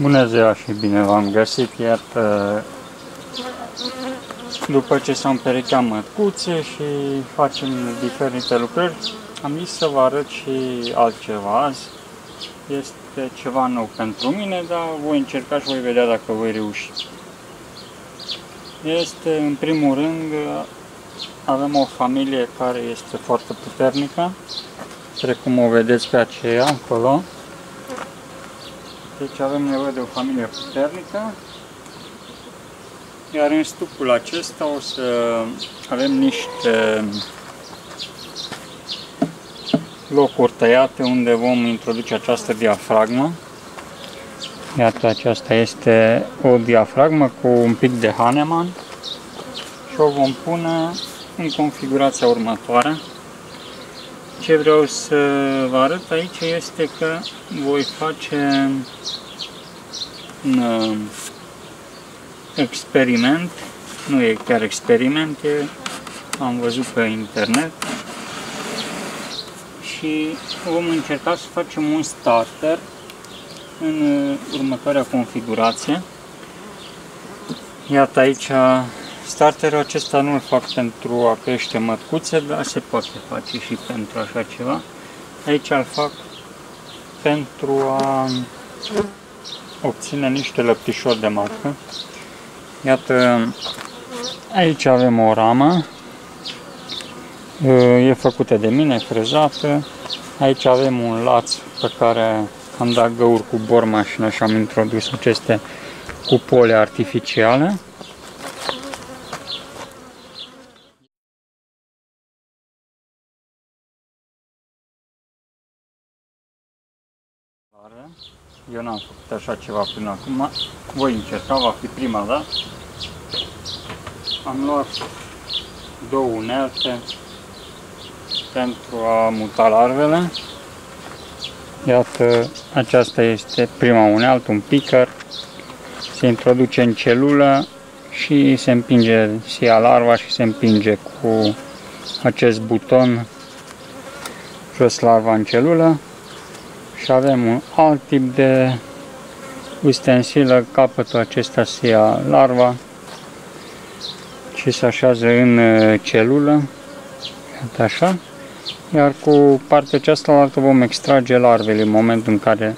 Bună ziua și bine v-am găsit, iată, după ce s-au împerecheat măcuțe și facem diferite lucrări, am zis să vă arăt și altceva azi. Este ceva nou pentru mine, dar voi încerca și voi vedea dacă voi reuși. Este, în primul rând, avem o familie care este foarte puternică, precum o vedeți pe aceea acolo. Deci avem nevoie de o familie puternică. Iar în stupul acesta o să avem niște locuri tăiate unde vom introduce această diafragmă. Iată, aceasta este o diafragmă cu un pic de Hahnemann și o vom pune în configurația următoare. Ce vreau să vă arăt aici este că voi face un uh, experiment, nu e chiar experiment, e, am văzut pe internet și vom încerca să facem un starter în uh, următoarea configurație. Iată aici Starterul acesta nu-l fac pentru a crește mătcuțe, dar se poate face și pentru așa ceva. Aici îl fac pentru a obține niște lăptișori de matcă. Iată, aici avem o ramă, e făcută de mine, frezată. Aici avem un laț pe care am dat găuri cu bormașină și am introdus aceste cupole artificiale. Eu n-am făcut așa ceva până acum. Voi încerca, va fi prima dată. Am luat două unelte pentru a muta larvele. Iată, aceasta este prima unealtă, un picker. Se introduce în celulă și se împinge, se ia larva și se împinge cu acest buton jos larva în celulă și avem un alt tip de ustensilă, capătul acesta se ia larva și se așează în uh, celulă, iată așa, iar cu partea aceasta vom extrage larvele în momentul în care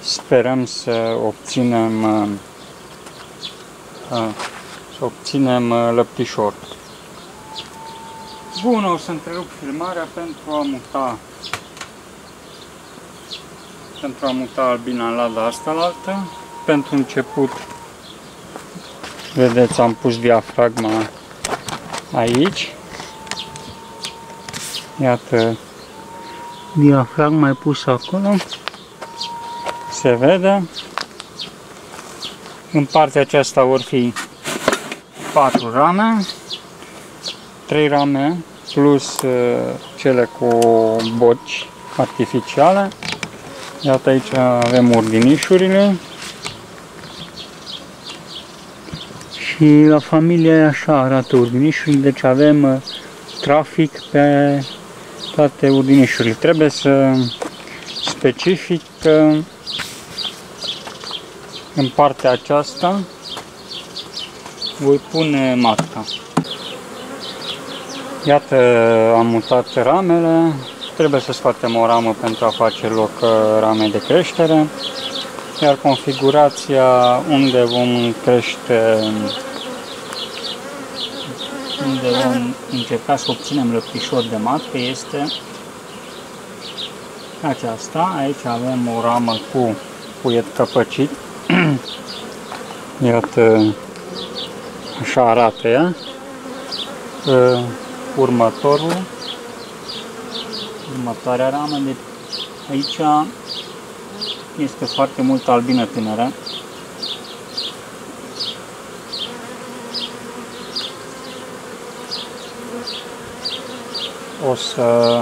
sperăm să obținem uh, uh, să obținem lăptișor. Bun, o să întrerup filmarea pentru a muta pentru a muta albina în lada asta la altă. Pentru început, vedeți, am pus diafragma aici. Iată, diafragma e pusă acolo. Se vede. În partea aceasta vor fi patru rame, trei rame plus uh, cele cu boci artificiale Iată aici avem urdinișurile. Și la familie așa arată urdinișurile, deci avem uh, trafic pe toate urdinișurile. Trebuie să specific că în partea aceasta voi pune matca. Iată, am mutat ramele, Trebuie să scoatem o ramă pentru a face loc uh, rame de creștere, iar configurația unde vom crește, unde vom încerca să obținem lăptișori de matcă este aceasta. Aici avem o ramă cu puiet căpăcit. Iată, așa arată ea. Uh, următorul următoarea ramă. de aici este foarte mult albină tânără. O să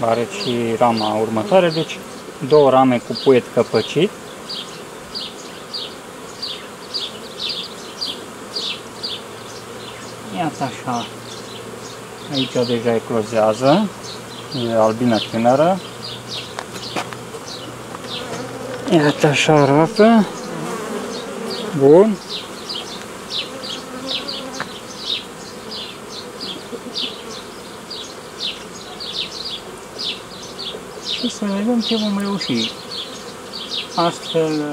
are și rama următoare, deci două rame cu puiet căpăcit. Iată așa Aici deja eclozează, e albină tânără. Iată așa arată. Bun. Și să vedem ce vom reuși. Astfel,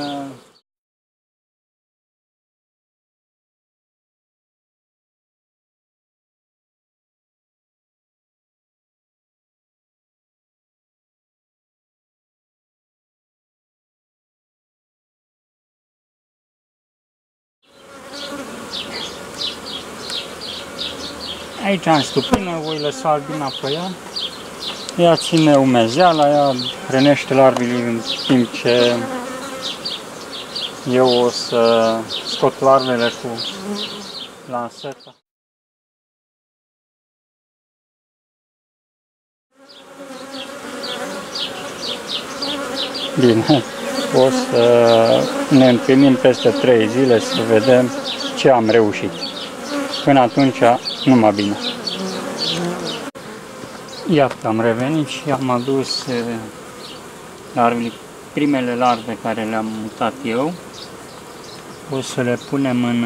Aici am stupină, voi lăsa albina pe ea. Ea ține umezeala, ea hrănește larvele în timp ce eu o să scot larvele cu lanseta. Bine, o să ne întâlnim peste 3 zile să vedem ce am reușit. Până atunci, numai bine. Iată, am revenit și am adus larvele, primele larve care le-am mutat eu. O să le punem în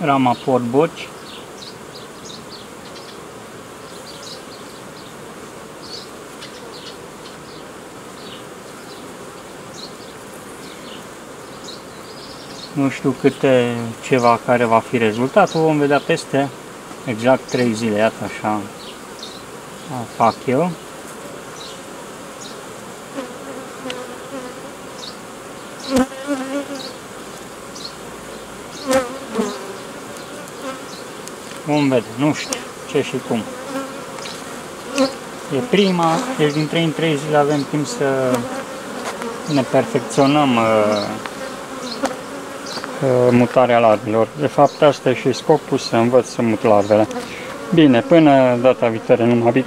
rama portboci. Nu știu câte ceva care va fi rezultatul, vom vedea peste exact 3 zile, iată așa fac eu. Vom vede, nu știu ce și cum. E prima, deci din 3 în 3 zile avem timp să ne perfecționăm uh, uh, mutarea larvelor. De fapt, asta e și scopul, să învăț să mut larvele. Bine, până data viitoare, numai bine.